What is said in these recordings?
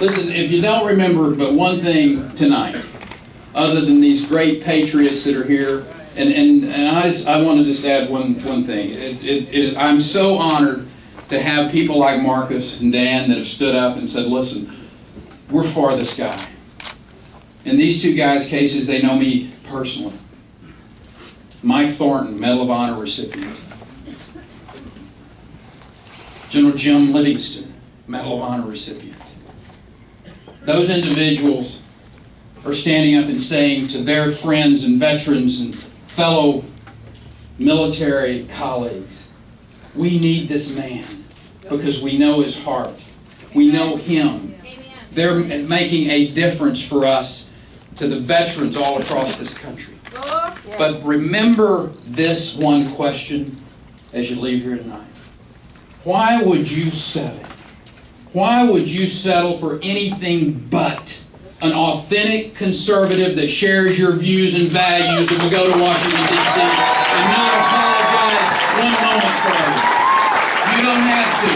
Listen, if you don't remember but one thing tonight, other than these great patriots that are here, and, and, and I, just, I want to just add one, one thing. It, it, it, I'm so honored to have people like Marcus and Dan that have stood up and said, listen, we're for this guy. In these two guys' cases, they know me personally. Mike Thornton, Medal of Honor recipient. General Jim Livingston, Medal of Honor recipient. Those individuals are standing up and saying to their friends and veterans and fellow military colleagues, we need this man because we know his heart. We know him. They're making a difference for us to the veterans all across this country. But remember this one question as you leave here tonight. Why would you settle? Why would you settle for anything but an authentic conservative that shares your views and values that will go to Washington, D.C. and not apologize one moment for it? You don't have to.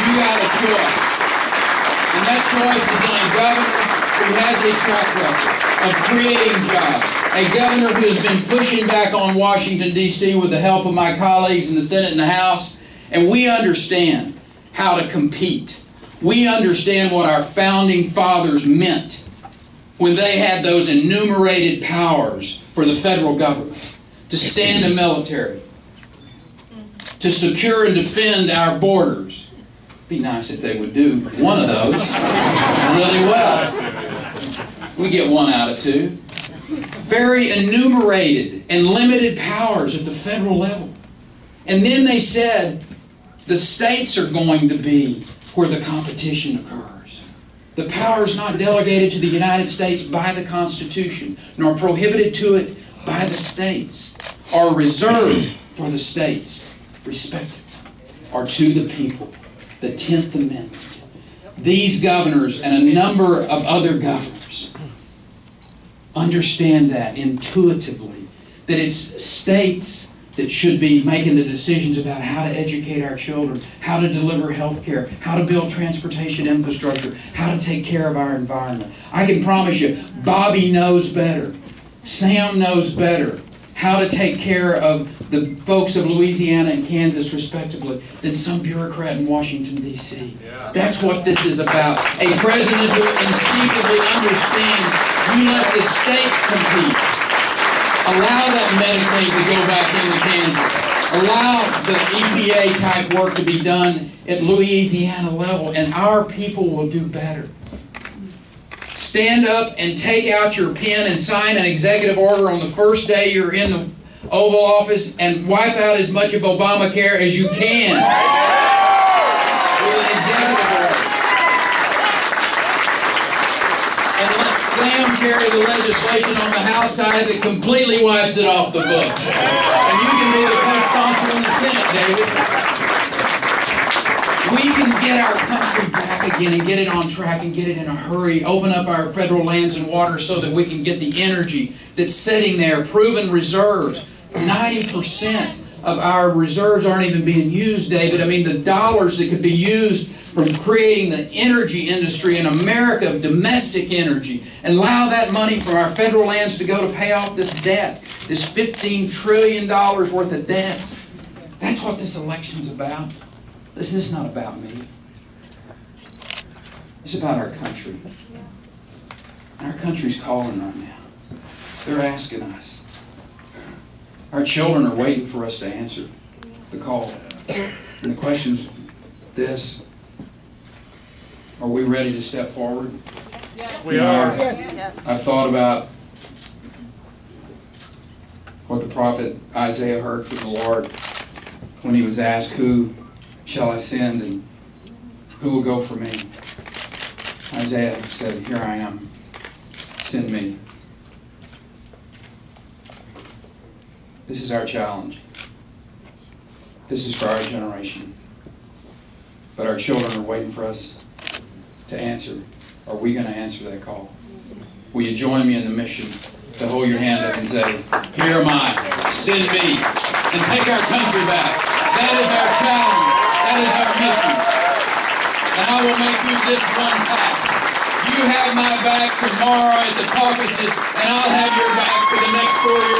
You got a choice. And that choice is in a governor who has a track record of creating jobs. A governor who has been pushing back on Washington, D.C. with the help of my colleagues in the Senate and the House. And we understand how to compete. We understand what our founding fathers meant when they had those enumerated powers for the federal government to stand the military, to secure and defend our borders. Be nice if they would do one of those really well. We get one out of two. Very enumerated and limited powers at the federal level. And then they said, the states are going to be where the competition occurs. The power is not delegated to the United States by the Constitution, nor prohibited to it by the states, or reserved for the states, respectively, or to the people. The 10th Amendment. These governors and a number of other governors understand that intuitively, that it's states that should be making the decisions about how to educate our children, how to deliver health care, how to build transportation infrastructure, how to take care of our environment. I can promise you, Bobby knows better. Sam knows better how to take care of the folks of Louisiana and Kansas, respectively, than some bureaucrat in Washington, D.C. Yeah. That's what this is about. A president who instinctively understands you let the states compete. Allow that Medicaid to go back into Kansas. Allow the EPA type work to be done at Louisiana level, and our people will do better. Stand up and take out your pen and sign an executive order on the first day you're in the Oval Office and wipe out as much of Obamacare as you can. Sam carry the legislation on the House side that completely wipes it off the books. And you can be the co-sponsor in the Senate, David. We can get our country back again and get it on track and get it in a hurry. Open up our federal lands and waters so that we can get the energy that's sitting there, proven reserves. 90% of our reserves aren't even being used, David. I mean, the dollars that could be used from creating the energy industry in America, domestic energy, and allow that money from our federal lands to go to pay off this debt, this $15 trillion worth of debt. That's what this election's about. This is not about me. It's about our country. And our country's calling right now. They're asking us. Our children are waiting for us to answer the call. And the question's this are we ready to step forward? Yes. We are. Yes. I've thought about what the prophet Isaiah heard from the Lord when he was asked, Who shall I send and who will go for me? Isaiah said, Here I am. Send me. This is our challenge. This is for our generation. But our children are waiting for us to answer. Are we going to answer that call? Will you join me in the mission to hold your hand up and say, Here am I, send me, and take our country back? That is our challenge. That is our mission. and I will make you this one pact. You have my back tomorrow at the caucuses, and I'll have your back for the next four